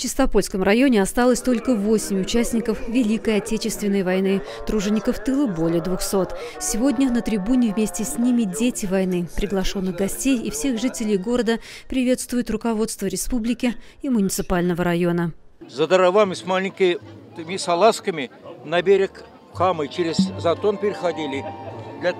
Чистопольском районе осталось только 8 участников Великой Отечественной войны. Тружеников тыла более 200. Сегодня на трибуне вместе с ними дети войны. Приглашенных гостей и всех жителей города приветствует руководство республики и муниципального района. За дровами с маленькими салазками на берег Камы через затон переходили для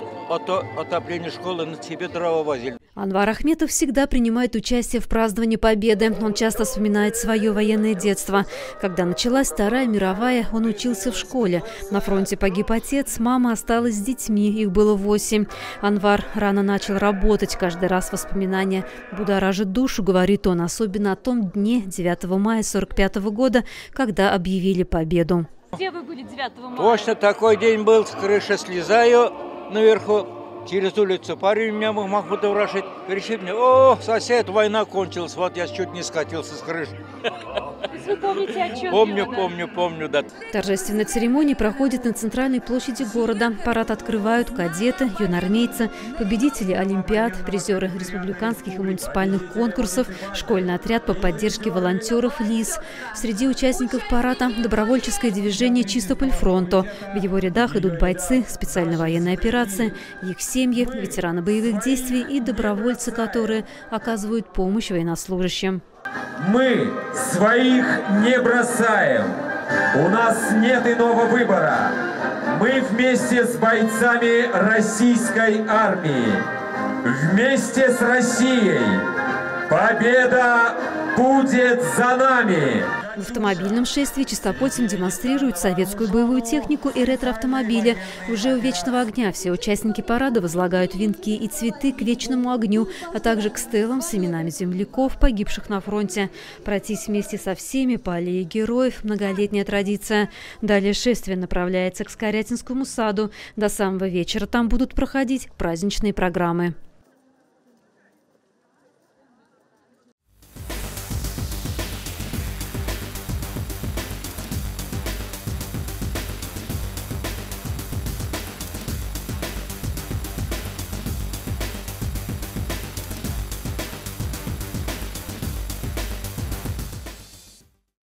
отопления школы на себе дрова возили. Анвар Ахметов всегда принимает участие в праздновании Победы. Он часто вспоминает свое военное детство. Когда началась Вторая мировая, он учился в школе. На фронте погиб отец, мама осталась с детьми, их было восемь. Анвар рано начал работать. Каждый раз воспоминания будоражит душу, говорит он, особенно о том дне 9 мая 45 года, когда объявили победу. Где вы были 9 мая? Точно такой день был, с крыши слезаю, наверху через улицу. Парень меня Махмутов Рашид кричит мне, о, сосед, война кончилась, вот я чуть не скатился с крыши. Вы помните, о чем Помню, было, помню, помню, да. Торжественная церемония проходит на центральной площади города. Парад открывают кадеты, юнормейцы, победители олимпиад, призеры республиканских и муниципальных конкурсов, школьный отряд по поддержке волонтеров ЛИС. Среди участников парада добровольческое движение «Чистополь фронту». В его рядах идут бойцы специальной военной операции, их семьи, ветераны боевых действий и добровольцы, которые оказывают помощь военнослужащим. Мы своих не бросаем. У нас нет иного выбора. Мы вместе с бойцами российской армии, вместе с Россией. Победа будет за нами! В автомобильном шествии чистопольцам демонстрируют советскую боевую технику и ретроавтомобили. Уже у Вечного огня все участники парада возлагают венки и цветы к Вечному огню, а также к стелам с именами земляков, погибших на фронте. Пройтись вместе со всеми по аллее героев – многолетняя традиция. Далее шествие направляется к Скорятинскому саду. До самого вечера там будут проходить праздничные программы.